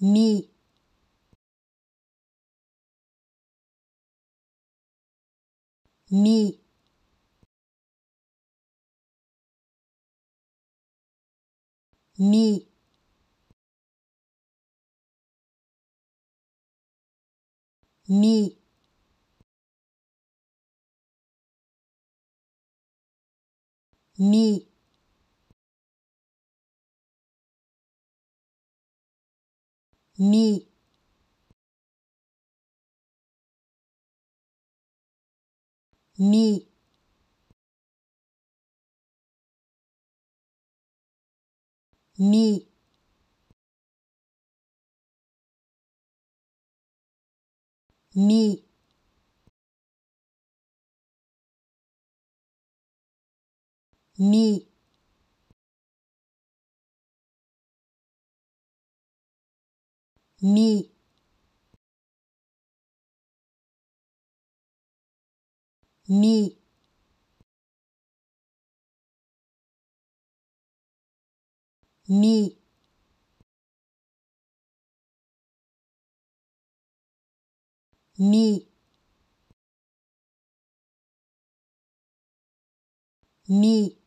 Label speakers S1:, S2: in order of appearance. S1: mi mi mi mi mi 咪咪咪咪咪。me me me me me